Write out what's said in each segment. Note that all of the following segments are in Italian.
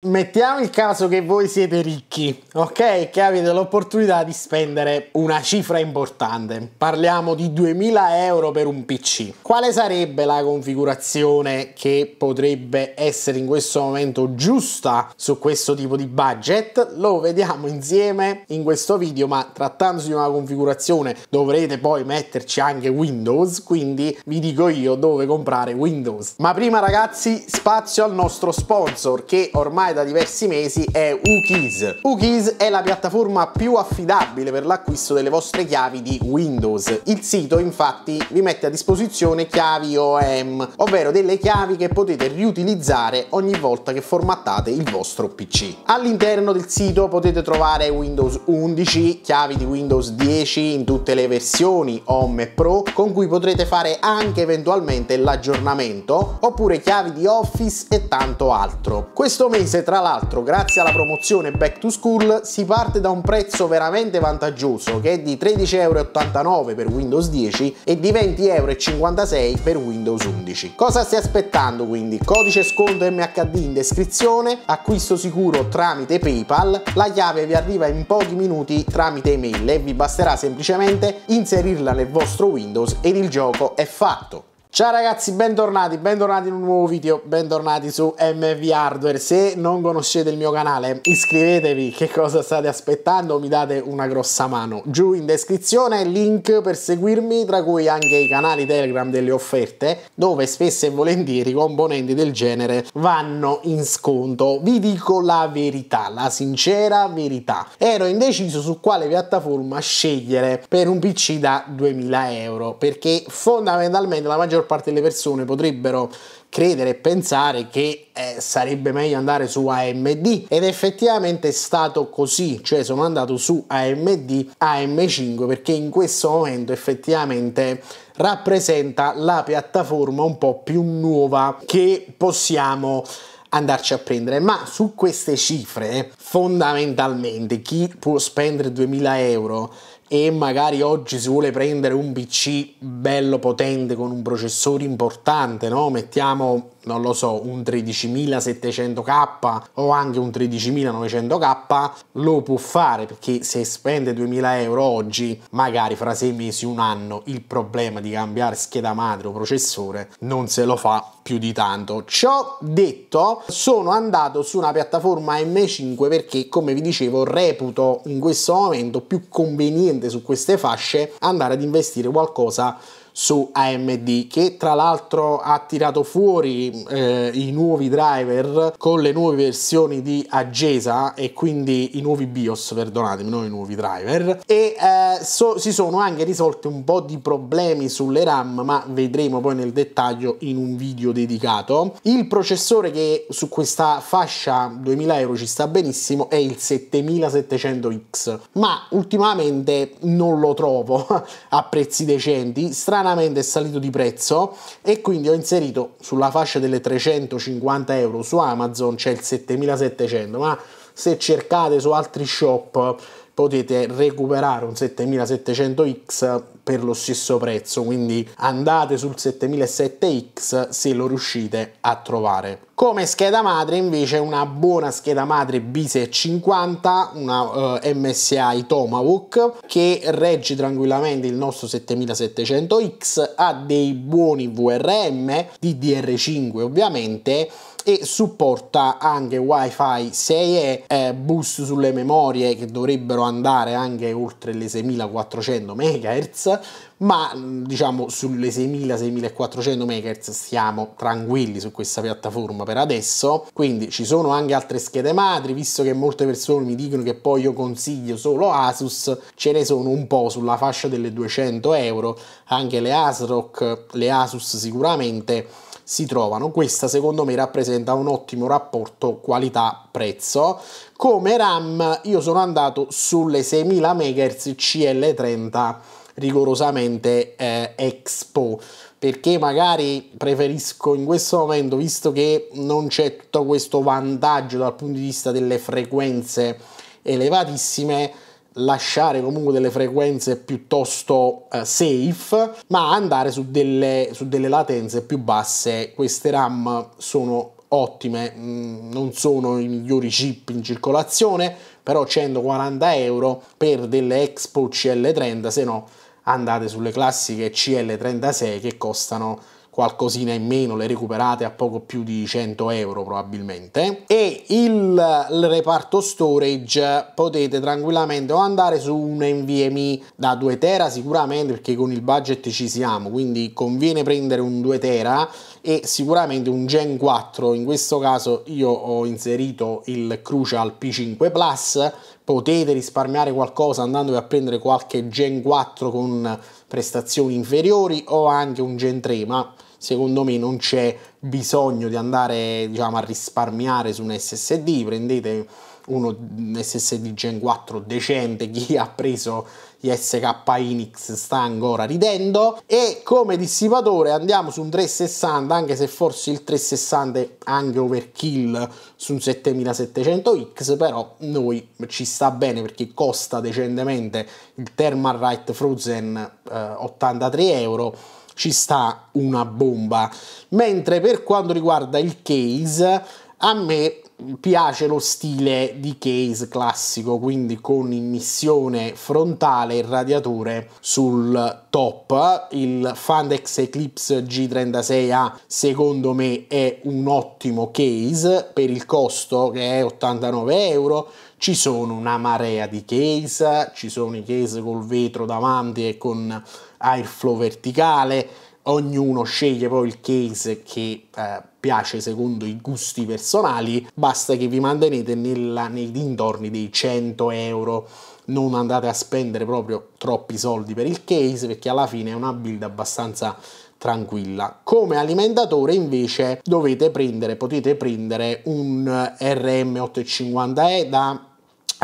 Mettiamo il caso che voi siete ricchi, ok? Che avete l'opportunità di spendere una cifra importante. Parliamo di 2000 euro per un PC. Quale sarebbe la configurazione che potrebbe essere in questo momento giusta su questo tipo di budget? Lo vediamo insieme in questo video, ma trattandosi di una configurazione dovrete poi metterci anche Windows, quindi vi dico io dove comprare Windows. Ma prima ragazzi, spazio al nostro sponsor che ormai ormai da diversi mesi è UKeys. UKeys è la piattaforma più affidabile per l'acquisto delle vostre chiavi di Windows. Il sito infatti vi mette a disposizione chiavi OEM, ovvero delle chiavi che potete riutilizzare ogni volta che formattate il vostro PC. All'interno del sito potete trovare Windows 11, chiavi di Windows 10 in tutte le versioni Home e Pro, con cui potrete fare anche eventualmente l'aggiornamento, oppure chiavi di Office e tanto altro. Questo mese mese tra l'altro grazie alla promozione Back to School si parte da un prezzo veramente vantaggioso che è di 13,89€ per Windows 10 e di 20,56€ per Windows 11. Cosa stai aspettando quindi? Codice sconto MHD in descrizione, acquisto sicuro tramite PayPal, la chiave vi arriva in pochi minuti tramite email e vi basterà semplicemente inserirla nel vostro Windows ed il gioco è fatto. Ciao ragazzi, bentornati, bentornati in un nuovo video, bentornati su MV Hardware. Se non conoscete il mio canale, iscrivetevi, che cosa state aspettando? Mi date una grossa mano. Giù in descrizione link per seguirmi, tra cui anche i canali Telegram delle offerte, dove spesso e volentieri componenti del genere vanno in sconto. Vi dico la verità, la sincera verità. Ero indeciso su quale piattaforma scegliere per un PC da 2000 euro, perché fondamentalmente la maggior maggior parte delle persone potrebbero credere e pensare che eh, sarebbe meglio andare su AMD ed effettivamente è stato così, cioè sono andato su AMD AM5 perché in questo momento effettivamente rappresenta la piattaforma un po' più nuova che possiamo andarci a prendere. Ma su queste cifre fondamentalmente chi può spendere 2000 euro e magari oggi si vuole prendere un PC bello potente con un processore importante, no? Mettiamo non lo so, un 13700K o anche un 13900K, lo può fare perché se spende 2000 euro oggi, magari fra sei mesi, un anno, il problema di cambiare scheda madre o processore non se lo fa più di tanto. Ciò detto, sono andato su una piattaforma M5 perché, come vi dicevo, reputo in questo momento più conveniente su queste fasce andare ad investire qualcosa su AMD che tra l'altro ha tirato fuori eh, i nuovi driver con le nuove versioni di Agesa e quindi i nuovi BIOS, perdonatemi, non i nuovi driver. E eh, so, si sono anche risolti un po' di problemi sulle RAM ma vedremo poi nel dettaglio in un video dedicato. Il processore che su questa fascia 2000 euro ci sta benissimo è il 7700X ma ultimamente non lo trovo a prezzi decenti, stranamente stranamente è salito di prezzo e quindi ho inserito sulla fascia delle 350 euro su Amazon c'è il 7700 ma se cercate su altri shop potete recuperare un 7700X per lo stesso prezzo, quindi andate sul 7007X se lo riuscite a trovare. Come scheda madre invece una buona scheda madre B650, una uh, MSI Tomahawk che regge tranquillamente il nostro 7700X, ha dei buoni VRM, DDR5 ovviamente e supporta anche wifi 6E, eh, boost sulle memorie che dovrebbero andare anche oltre le 6400 MHz ma diciamo sulle 6000-6400 MHz stiamo tranquilli su questa piattaforma per adesso. Quindi ci sono anche altre schede madri visto che molte persone mi dicono che poi io consiglio solo Asus ce ne sono un po' sulla fascia delle 200 euro. Anche le ASRock le Asus sicuramente si trovano. Questa secondo me rappresenta un ottimo rapporto qualità-prezzo. Come RAM io sono andato sulle 6000 MHz CL30 rigorosamente eh, Expo perché magari preferisco in questo momento visto che non c'è tutto questo vantaggio dal punto di vista delle frequenze elevatissime lasciare comunque delle frequenze piuttosto uh, safe, ma andare su delle, su delle latenze più basse. Queste RAM sono ottime, mm, non sono i migliori chip in circolazione, però 140 euro per delle Expo CL30, se no andate sulle classiche CL36 che costano qualcosina in meno, le recuperate a poco più di 100 euro probabilmente. E il, il reparto storage potete tranquillamente o andare su un NVMe da 2 tera sicuramente perché con il budget ci siamo, quindi conviene prendere un 2 tera e sicuramente un Gen 4, in questo caso io ho inserito il Crucial P5 Plus, potete risparmiare qualcosa andandovi a prendere qualche Gen 4 con prestazioni inferiori o anche un Gen 3, ma secondo me non c'è bisogno di andare diciamo, a risparmiare su un SSD, prendete uno SSD Gen 4 decente, chi ha preso gli SK Inix sta ancora ridendo. E come dissipatore andiamo su un 360 anche se forse il 360 è anche overkill su un 7700X però noi ci sta bene perché costa decentemente il Thermalright Frozen eh, 83 euro ci sta una bomba mentre per quanto riguarda il case a me piace lo stile di case classico, quindi con immissione frontale e radiatore sul top. Il Fandex Eclipse G36A secondo me è un ottimo case per il costo che è 89 euro. Ci sono una marea di case, ci sono i case col vetro davanti e con airflow verticale. Ognuno sceglie poi il case che eh, piace secondo i gusti personali, basta che vi mantenete nella, nei dintorni dei 100 euro, non andate a spendere proprio troppi soldi per il case perché alla fine è una build abbastanza tranquilla. Come alimentatore invece dovete prendere, potete prendere un RM850E da,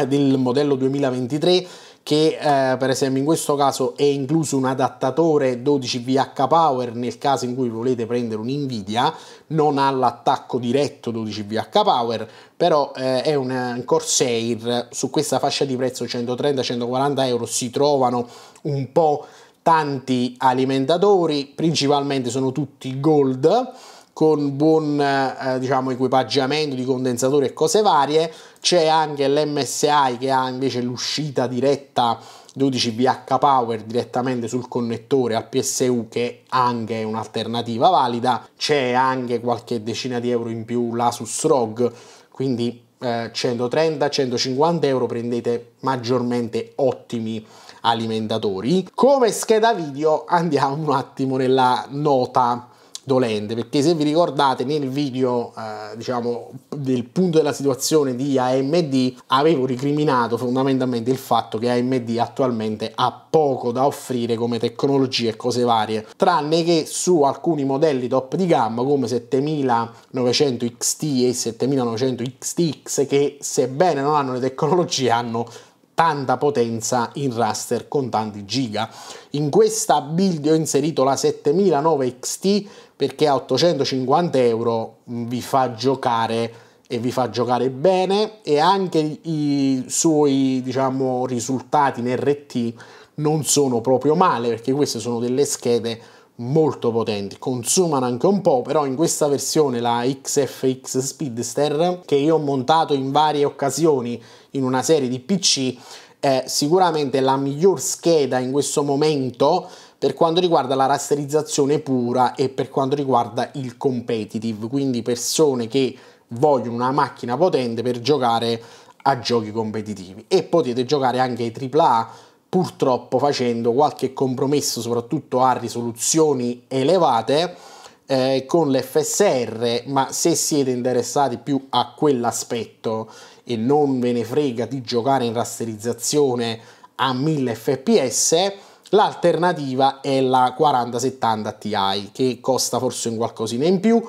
del modello 2023 che eh, per esempio in questo caso è incluso un adattatore 12VH Power nel caso in cui volete prendere un Nvidia, non ha l'attacco diretto 12VH Power, però eh, è un Corsair, su questa fascia di prezzo 130-140 euro si trovano un po' tanti alimentatori, principalmente sono tutti gold, con buon eh, diciamo, equipaggiamento di condensatori e cose varie. C'è anche l'MSI che ha invece l'uscita diretta 12VH Power direttamente sul connettore al PSU che anche è un'alternativa valida. C'è anche qualche decina di euro in più l'Asus ROG, quindi eh, 130-150 euro prendete maggiormente ottimi alimentatori. Come scheda video andiamo un attimo nella nota dolente perché se vi ricordate nel video eh, diciamo del punto della situazione di AMD avevo ricriminato fondamentalmente il fatto che AMD attualmente ha poco da offrire come tecnologie e cose varie tranne che su alcuni modelli top di gamma come 7900 XT e 7900 XTX che sebbene non hanno le tecnologie hanno tanta potenza in raster con tanti giga. In questa build ho inserito la 7009 XT perché a 850 euro vi fa giocare e vi fa giocare bene e anche i suoi diciamo risultati in RT non sono proprio male perché queste sono delle schede molto potenti. Consumano anche un po' però in questa versione la XFX Speedster che io ho montato in varie occasioni in una serie di PC è sicuramente la miglior scheda in questo momento per quanto riguarda la rasterizzazione pura e per quanto riguarda il competitive quindi persone che vogliono una macchina potente per giocare a giochi competitivi. E potete giocare anche ai AAA purtroppo facendo qualche compromesso soprattutto a risoluzioni elevate eh, con l'FSR ma se siete interessati più a quell'aspetto e non ve ne frega di giocare in rasterizzazione a 1000 fps l'alternativa è la 4070 Ti che costa forse un qualcosina in più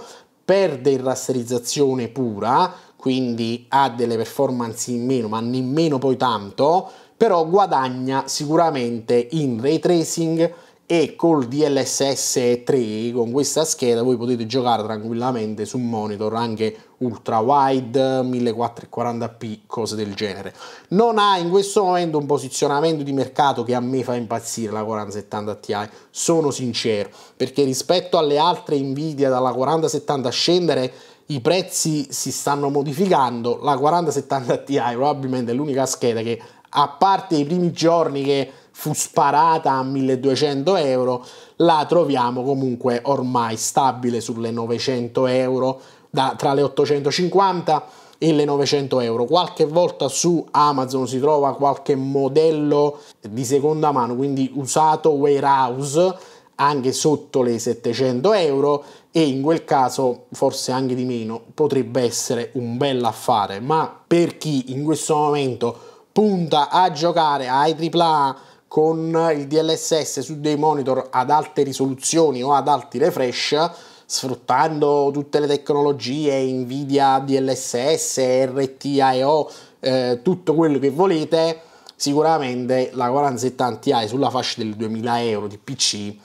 perde in rasterizzazione pura quindi ha delle performance in meno ma nemmeno poi tanto però guadagna sicuramente in ray tracing e col DLSS 3 con questa scheda voi potete giocare tranquillamente su monitor anche ultra wide 1440p cose del genere. Non ha in questo momento un posizionamento di mercato che a me fa impazzire la 4070 Ti. Sono sincero perché rispetto alle altre Nvidia dalla 4070 a scendere i prezzi si stanno modificando, la 4070 Ti probabilmente è l'unica scheda che a parte i primi giorni che fu sparata a 1200 euro, la troviamo comunque ormai stabile sulle 900 euro, da, tra le 850 e le 900 euro. Qualche volta su Amazon si trova qualche modello di seconda mano, quindi usato warehouse anche sotto le 700 euro e in quel caso forse anche di meno potrebbe essere un bel affare ma per chi in questo momento punta a giocare ai AAA con il DLSS su dei monitor ad alte risoluzioni o ad alti refresh sfruttando tutte le tecnologie Nvidia DLSS, RTIO, eh, tutto quello che volete sicuramente la 4070 Ti sulla fascia del 2000 euro di PC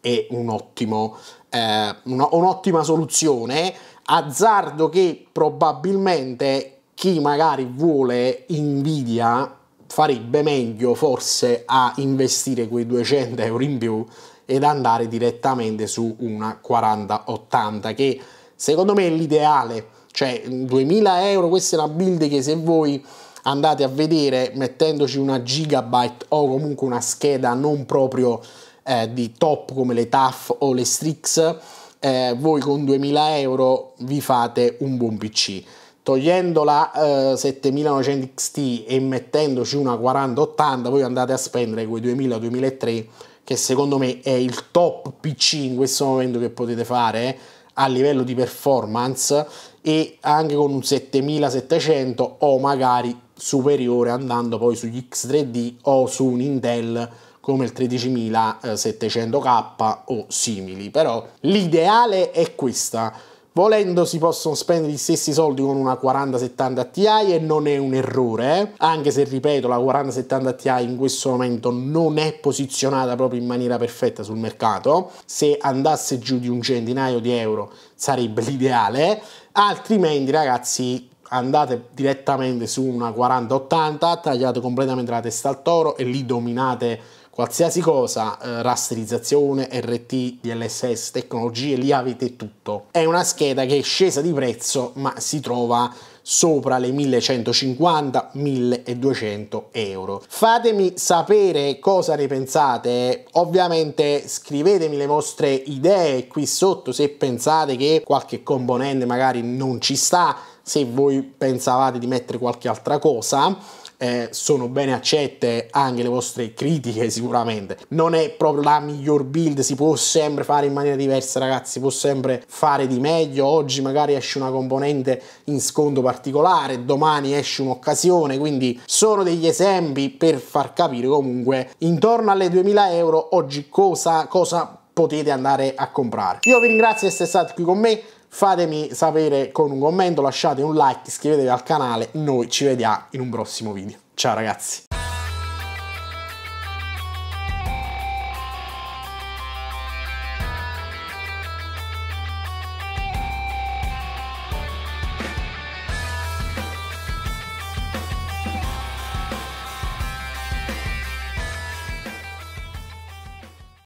è un ottimo, eh, un'ottima soluzione. Azzardo che probabilmente chi magari vuole Nvidia farebbe meglio forse a investire quei 200 euro in più ed andare direttamente su una 4080 che secondo me è l'ideale cioè 2000 euro questa è una build che se voi andate a vedere mettendoci una gigabyte o comunque una scheda non proprio eh, di top come le TAF o le Strix, eh, voi con 2000 euro vi fate un buon PC. Togliendo la eh, 7900 XT e mettendoci una 4080, voi andate a spendere quei 2000-2003 che secondo me è il top PC in questo momento che potete fare a livello di performance e anche con un 7700 o magari superiore andando poi sugli X3D o su un Intel come il 13700K o simili, però l'ideale è questa. Volendo si possono spendere gli stessi soldi con una 4070 Ti e non è un errore, eh? anche se ripeto la 4070 Ti in questo momento non è posizionata proprio in maniera perfetta sul mercato, se andasse giù di un centinaio di euro sarebbe l'ideale, altrimenti ragazzi andate direttamente su una 4080, tagliate completamente la testa al toro e lì dominate qualsiasi cosa, eh, rasterizzazione, RT, DLSS, tecnologie, lì avete tutto. È una scheda che è scesa di prezzo ma si trova sopra le 1150-1200 euro. Fatemi sapere cosa ne pensate, ovviamente scrivetemi le vostre idee qui sotto se pensate che qualche componente magari non ci sta, se voi pensavate di mettere qualche altra cosa eh, sono bene accette anche le vostre critiche sicuramente. Non è proprio la miglior build si può sempre fare in maniera diversa ragazzi si può sempre fare di meglio. Oggi magari esce una componente in sconto particolare domani esce un'occasione quindi sono degli esempi per far capire comunque intorno alle 2000 euro oggi cosa, cosa potete andare a comprare. Io vi ringrazio di essere stati qui con me fatemi sapere con un commento, lasciate un like, iscrivetevi al canale, noi ci vediamo in un prossimo video. Ciao ragazzi!